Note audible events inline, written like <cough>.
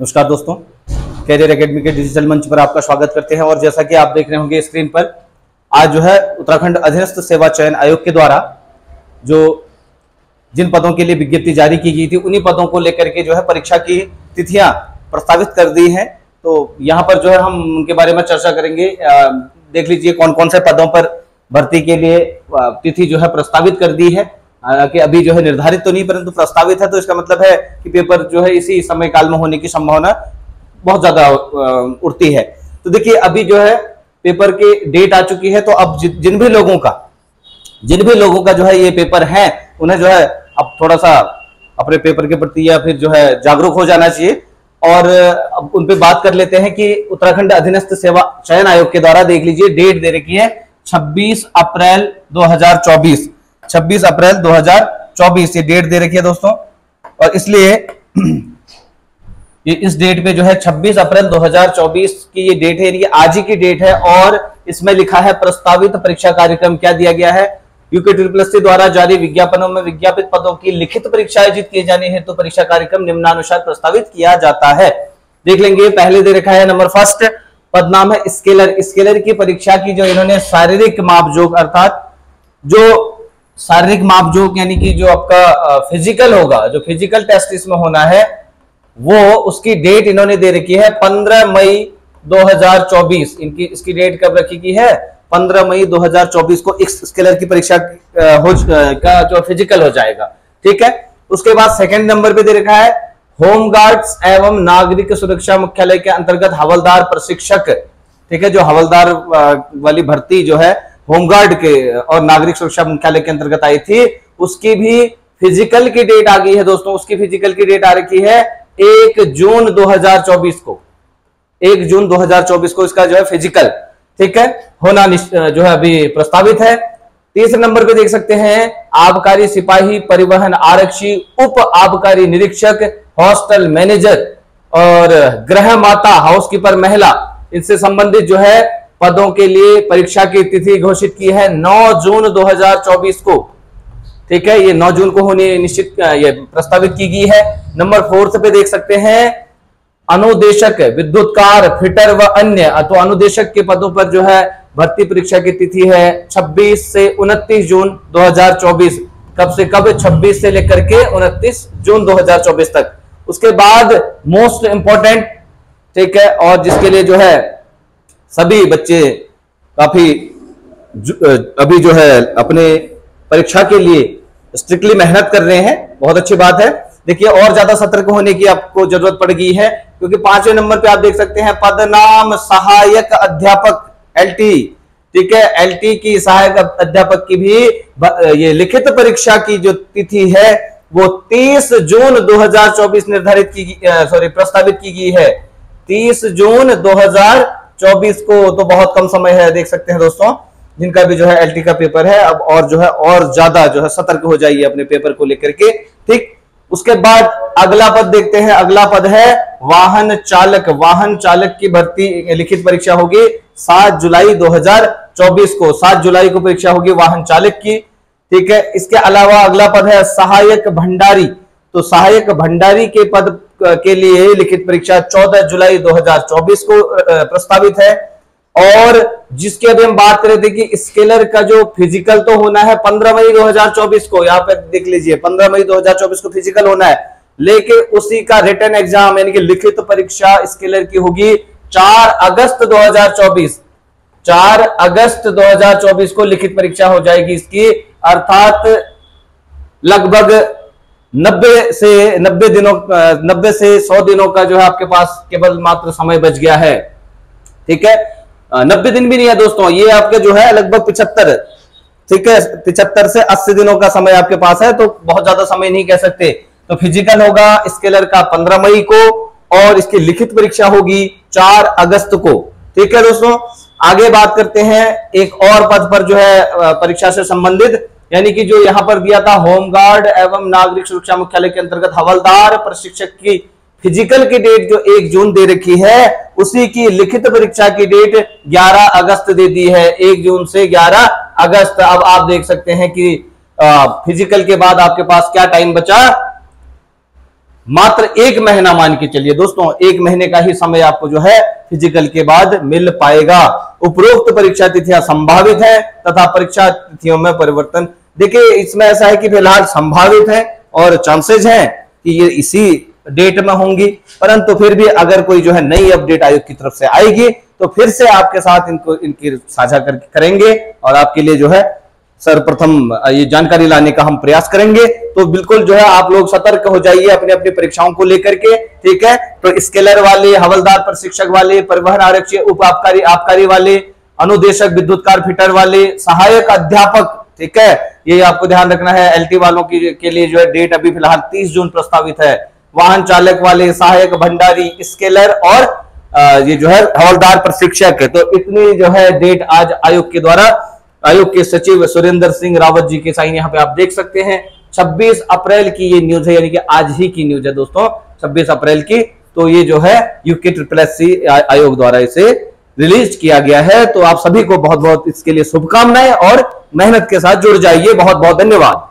नमस्कार दोस्तों career academy के डिजिटल मंच पर आपका स्वागत करते हैं। और जैसा कि आप देख रहे होंगे स्क्रीन पर, आज जो है उत्तराखंड अधीनस्थ सेवा चयन आयोग के द्वारा जो जिन पदों के लिए विज्ञप्ति जारी की गई थी, उन्हीं पदों को लेकर के जो है परीक्षा की तिथियाँ प्रस्तावित कर दी हैं। तो यहाँ पर जो है हम उनके बारे में चर्चा करेंगे। देख लीजिए कौन कौन से पदों पर भर्ती के लिए तिथि जो है प्रस्तावित कर दी है। हालाँकि अभी जो है निर्धारित तो नहीं, परंतु प्रस्तावित है तो इसका मतलब है कि पेपर जो है इसी समय काल में होने की संभावना बहुत ज़्यादा उठती है। तो देखिए, अभी जो है पेपर की डेट आ चुकी है तो अब जिन भी लोगों का, जिन भी लोगों का जो है ये पेपर है, उन्हें जो है अब थोड़ा सा अपने पेपर के प्रति या फिर जो है जागरूक हो जाना चाहिए। और, अब उन पे बात कर लेते हैं कि उत्तराखंड अधीनस्थ सेवा चयन आयोग के द्वारा देख लीजिए, डेट दे रखी है 26 अप्रैल 2024 26 अप्रैल 2024 ये डेट दे रखी है दोस्तों। और इसलिए <clears throat> ये इस डेट पे जो है 26 अप्रैल 2024 की ये डेट है ये आज ही की डेट है, और इसमें लिखा है प्रस्तावित परीक्षा कार्यक्रम क्या दिया गया है। यूके ट्रिपल एस द्वारा जारी विज्ञापनों में विज्ञापित पदों की लिखित परीक्षा आयोजित किए जाने हेतु तो परीक्षा कार्यक्रम निम्नानुसार प्रस्तावित किया जाता है। देख लेंगे, पहले दे रखा है नंबर फ़र्स्ट पद नाम है स्केलर। स्केलर की परीक्षा की जो इन्होंने शारीरिक मापजोक, अर्थात जो शारीरिक मापजोक यानी कि जो आपका फ़िज़िकल होगा, जो फ़िज़िकल टेस्ट इसमें होना है, वो उसकी डेट इन्होंने दे रखी है 15 मई 2024 इनकी, इसकी डेट कब रखी की है? 15 मई 2024 को स्केलर की परीक्षा हो का जो फ़िज़िकल हो जाएगा। ठीक है? उसके बाद सेकंड नंबर पे दे रखा है होमगार्ड्स एवं नागरिक सुरक्षा मुख्यालय के अंतर्गत हवलदार प्रशिक्षक। ठीक है? जो हवलदार वाली भर्ती जो है होमगार्ड के, और नागरिक सुरक्षा मुख्यालय के अंतर्गत आई थी। उसकी भी फ़िज़िकल की डेट आ गई है दोस्तों, उसकी फ़िज़िकल की डेट आ रखी है एक जून 2024 को। एक जून 2024 को इसका जो है फ़िज़िकल, ठीक है, होना जो है अभी प्रस्तावित है। तीसरे नंबर पे देख सकते हैं, आबकारी सिपाही परिवहन आरक्षी, उप आबकारी निरीक्षक, हॉस्टल मैनेजर और ग्रह माता हाउसकीपर महिला, इनसे संबंधित जो है पदों के लिए परीक्षा की तिथि घोषित की है 9 जून 2024 को। ठीक है, ये 9 जून को होने निश्चित ये प्रस्तावित की गई है। नंबर फोर्थ पे देख सकते हैं, अनुदेशक विद्युतकार, फिटर व अन्य। तो अनुदेशक के पदों पर जो है भर्ती परीक्षा की तिथि है 26 से 29 जून 2024 कब से कब? 26 से लेकर के 29 जून 2024 तक। उसके बाद मोस्ट इंपॉर्टेंट ठीक है, और जिसके लिए जो है सभी बच्चे काफ़ी अभी जो है अपने परीक्षा के लिए स्ट्रिक्टली मेहनत कर रहे हैं। बहुत अच्छी बात है। देखिए, और ज़्यादा सतर्क होने की आपको ज़रूरत पड़ गई है, क्योंकि पाँचवें नंबर पे आप देख सकते हैं पद नाम सहायक अध्यापक, एलटी। ठीक है, एलटी की सहायक अध्यापक की भी ये लिखित परीक्षा की जो तिथि है, वो 30 जून 2024 निर्धारित की सॉरी प्रस्तावित की गई है। 30 जून 2024 को तो बहुत कम समय है, देख सकते हैं दोस्तों, जिनका भी जो है एलटी का पेपर है, अब और जो है, और ज़्यादा जो है सतर्क हो जाइए अपने पेपर को लेकर के, ठीक? उसके बाद अगला पद देखते हैं, अगला पद है वाहन चालक वाहन चालक की भर्ती लिखित परीक्षा होगी 7 जुलाई 2024 को 7 जुलाई को परीक्षा होगी वाहन चालक की, ठीक है? इसके अलावा अगला पद है सहायक भंडारी तो सहायक भंडारी के पद के लिए लिखित परीक्षा 14 जुलाई 2024 को प्रस्तावित है। और जिसकी अभी हम बात कर रहे थे कि स्केलर का जो फ़िज़िकल तो होना है 15 मई 2024 को, यहाँ पे देख लीजिए 15 मई 2024 को फ़िज़िकल होना है। लेकिन उसी का रिटर्न एग्ज़ाम, यानी कि लिखित परीक्षा स्केलर की होगी 4 अगस्त 2024 4 अगस्त 2024 को लिखित परीक्षा हो जाएगी इसकी, अर्थात लगभग 90 से 90 दिनों 90 से 100 दिनों का जो है आपके पास केवल मात्र समय बच गया है। ठीक है? नब्बे दिन भी नहीं है दोस्तों, ये आपके जो है लगभग पिछहत्तर, ठीक है? पिछहत्तर से अस्सी दिनों का समय आपके पास है तो बहुत ज़्यादा समय नहीं कह सकते। तो फ़िज़िकल होगा स्केलर का 15 मई को, और इसकी लिखित परीक्षा होगी चार अगस्त को। ठीक है दोस्तों? आगे बात करते हैं, एक और पद पर जो है परीक्षा से संबंधित। यानी कि जो यहाँ पर दिया था होमगार्ड एवं नागरिक सुरक्षा मुख्यालय के अंतर्गत हवलदार प्रशिक्षक की फ़िज़िकल की डेट जो एक जून दे रखी है उसी की लिखित परीक्षा की डेट 11 अगस्त दे दी है। एक जून से 11 अगस्त। अब आप देख सकते हैं कि आ, फ़िज़िकल के बाद आपके पास क्या टाइम बचा? मात्र एक महीना मान के चलिए दोस्तों एक महीने का ही समय आपको जो है फ़िज़िकल के बाद मिल पाएगा। उपरोक्त परीक्षा तिथियाँ संभावित है तथा परीक्षा तिथियों में परिवर्तन देखिए इसमें ऐसा है कि फ़िलहाल संभावित है और चांसेज हैं कि ये इसी डेट में होंगी। परंतु फिर भी अगर कोई जो है नई अपडेट आयोग की तरफ़ से आएगी तो फिर से आपके साथ इनको इनकी साझा कर, करेंगे और आपके लिए जो है सर्वप्रथम ये जानकारी लाने का हम प्रयास करेंगे। तो बिल्कुल जो है आप लोग सतर्क हो जाइए अपनी अपनी परीक्षाओं को लेकर के ठीक है? तो स्केलर वाले हवलदार प्रशिक्षक वाले परिवहन आरक्षी उप आबकारी आबकारी वाले अनुदेशक विद्युत कार फिटर वाले सहायक अध्यापक ठीक है? ये आपको ध्यान रखना है एलटी वालों की, के लिए जो है डेट अभी फ़िलहाल 30 जून प्रस्तावित है। वाहन चालक वाले, सहायक, भंडारी, स्केलर और ये जो है हवलदार, प्रशिक्षक। तो इतनी जो है डेट आज आयोग के द्वारा, आयोग के सचिव सुरेंद्र सिंह रावत जी के साइन यहाँ पे आप देख सकते हैं। 26 अप्रैल की ये न्यूज़ है, यानी कि आज ही की न्यूज़ है दोस्तों 26 अप्रैल की। तो ये जो है यूके ट्रिपल एस सी आयोग द्वारा इसे रिलीज़ किया गया है। तो आप सभी को बहुत बहुत इसके लिए शुभकामनाएँ और मेहनत के साथ जुड़ जाइए। बहुत बहुत धन्यवाद।